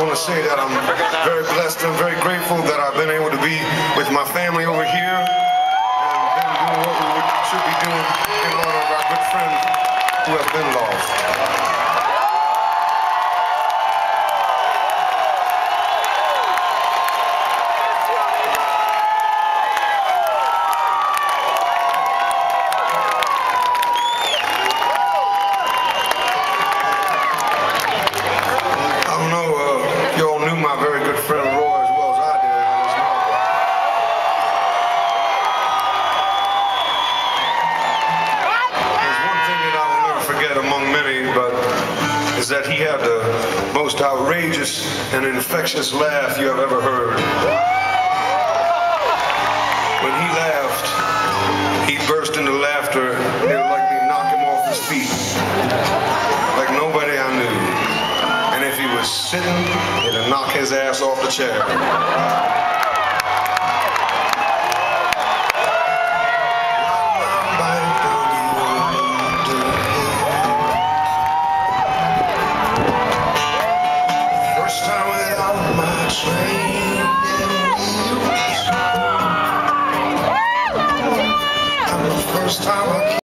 want to say that I'm very blessed and very grateful that I've been able to be with my family over here and been doing what we should be doing in honor of our good friend who has been lost. Is that he had the most outrageous and infectious laugh you have ever heard. When he laughed, he burst into laughter. It would knock him off his feet, like nobody I knew. And if he was sitting, it'd knock his ass off the chair. first time I came.